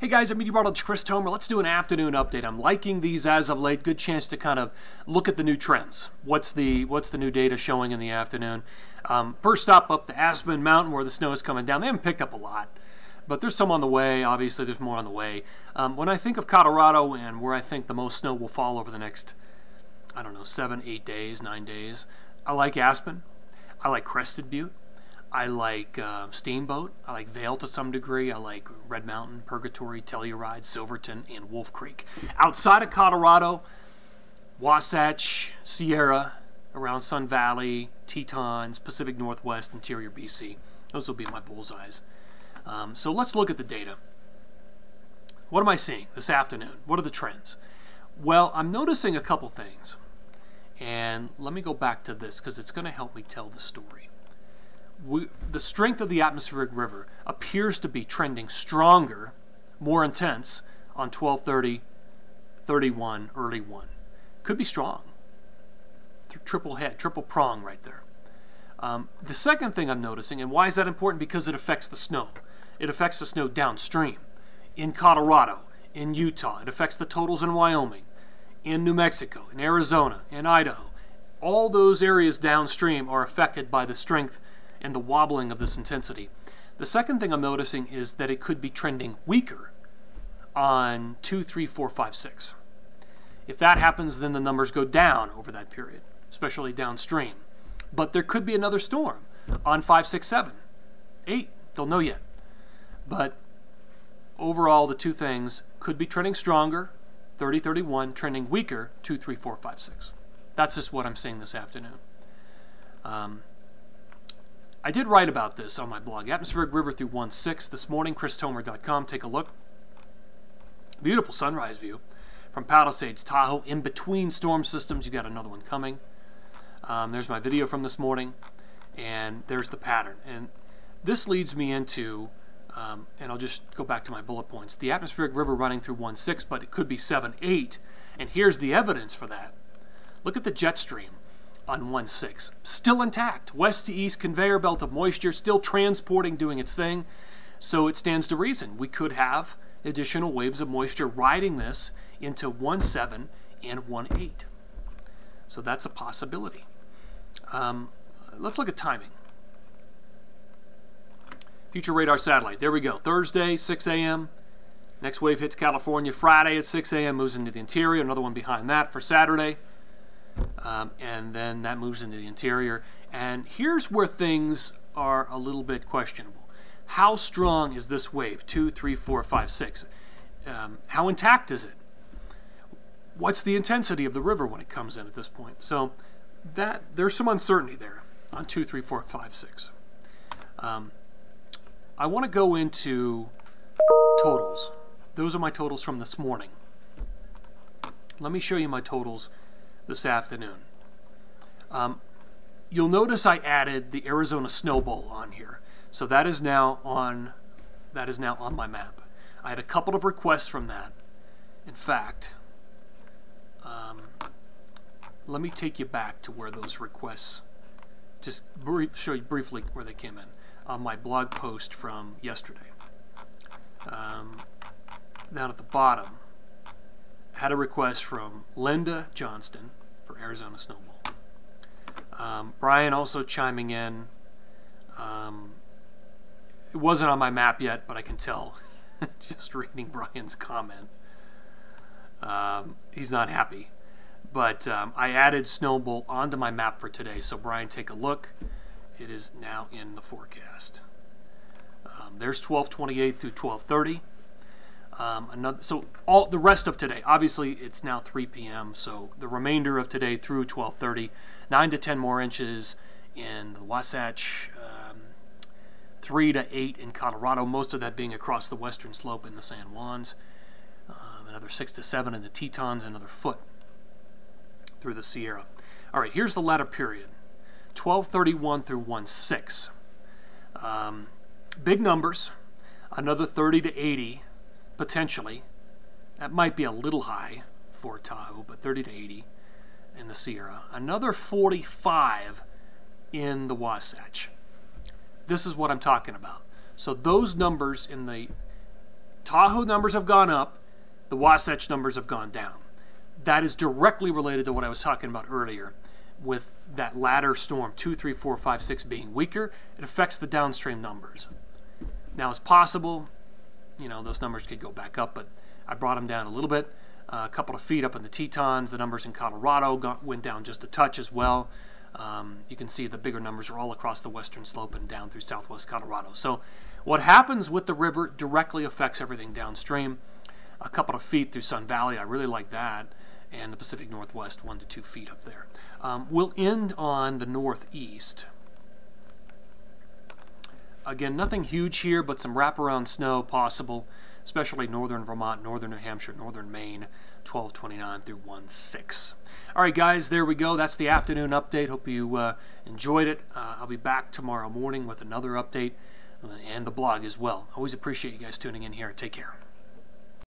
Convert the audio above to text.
Hey guys, I'm meteorologist Chris Tomer. Let's do an afternoon update. I'm liking these as of late. Good chance to kind of look at the new trends. What's the what's the new data showing in the afternoon? Um, first stop up to Aspen Mountain where the snow is coming down. They haven't picked up a lot, but there's some on the way. Obviously, there's more on the way. Um, when I think of Colorado and where I think the most snow will fall over the next, I don't know, seven, eight days, nine days, I like Aspen. I like Crested Butte. I like uh, Steamboat. I like Vail to some degree. I like Red Mountain, Purgatory, Telluride, Silverton, and Wolf Creek. Outside of Colorado, Wasatch, Sierra, around Sun Valley, Tetons, Pacific Northwest, Interior BC. Those will be my bullseyes. Um, so let's look at the data. What am I seeing this afternoon? What are the trends? Well, I'm noticing a couple things. And let me go back to this because it's going to help me tell the story we, the strength of the atmospheric river appears to be trending stronger, more intense on 1230, 31, early 1. Could be strong. Triple head, triple prong right there. Um, the second thing I'm noticing, and why is that important? Because it affects the snow. It affects the snow downstream. In Colorado, in Utah, it affects the totals in Wyoming, in New Mexico, in Arizona, in Idaho. All those areas downstream are affected by the strength and the wobbling of this intensity. The second thing I'm noticing is that it could be trending weaker on 2, 3, 4, 5, 6. If that happens, then the numbers go down over that period, especially downstream. But there could be another storm on 5, 6, 7, 8. Don't know yet. But overall, the two things could be trending stronger, 30, 31, trending weaker, 2, 3, 4, 5, 6. That's just what I'm seeing this afternoon. Um, I did write about this on my blog, Atmospheric River through 1 6 this morning, christomer.com. Take a look. Beautiful sunrise view from Palisades, Tahoe. In between storm systems, you got another one coming. Um, there's my video from this morning, and there's the pattern. And this leads me into, um, and I'll just go back to my bullet points, the atmospheric river running through 1 6, but it could be 7 8. And here's the evidence for that. Look at the jet stream on 1-6. Still intact. West to east conveyor belt of moisture, still transporting, doing its thing. So it stands to reason we could have additional waves of moisture riding this into 1-7 and 1-8. So that's a possibility. Um, let's look at timing. Future radar satellite. There we go. Thursday, 6 a.m. Next wave hits California Friday at 6 a.m. Moves into the interior. Another one behind that for Saturday um, and then that moves into the interior. And here's where things are a little bit questionable. How strong is this wave? Two, three, four, five, six. Um, how intact is it? What's the intensity of the river when it comes in at this point? So that there's some uncertainty there on two, three, four, five, six. Um, I want to go into totals. Those are my totals from this morning. Let me show you my totals this afternoon. Um, you'll notice I added the Arizona Snowbowl on here. So that is now on that is now on my map. I had a couple of requests from that. In fact, um, let me take you back to where those requests, just brief, show you briefly where they came in on my blog post from yesterday. Um, down at the bottom, had a request from Linda Johnston for Arizona Snowbowl. Um, Brian also chiming in. Um, it wasn't on my map yet, but I can tell just reading Brian's comment. Um, he's not happy. But um, I added Snowbowl onto my map for today. So, Brian, take a look. It is now in the forecast. Um, there's 1228 through 1230. Um, another, so all the rest of today, obviously it's now 3 p.m. So the remainder of today through 12:30, nine to 10 more inches in the Wasatch, um, three to eight in Colorado. Most of that being across the western slope in the San Juans. Um, another six to seven in the Tetons. Another foot through the Sierra. All right, here's the latter period, 1231 through 16. Um, big numbers. Another 30 to 80 potentially. That might be a little high for Tahoe, but 30 to 80 in the Sierra. Another 45 in the Wasatch. This is what I'm talking about. So those numbers in the Tahoe numbers have gone up, the Wasatch numbers have gone down. That is directly related to what I was talking about earlier with that latter storm, 2, 3, 4, 5, 6 being weaker. It affects the downstream numbers. Now, it's possible, you know, those numbers could go back up, but I brought them down a little bit. Uh, a couple of feet up in the Tetons. The numbers in Colorado got, went down just a touch as well. Um, you can see the bigger numbers are all across the western slope and down through southwest Colorado. So, what happens with the river directly affects everything downstream. A couple of feet through Sun Valley, I really like that, and the Pacific Northwest, one to two feet up there. Um, we'll end on the northeast. Again, nothing huge here, but some wraparound snow possible, especially northern Vermont, northern New Hampshire, northern Maine, 1229 through 16. All right, guys, there we go. That's the afternoon update. Hope you uh, enjoyed it. Uh, I'll be back tomorrow morning with another update uh, and the blog as well. Always appreciate you guys tuning in here. Take care.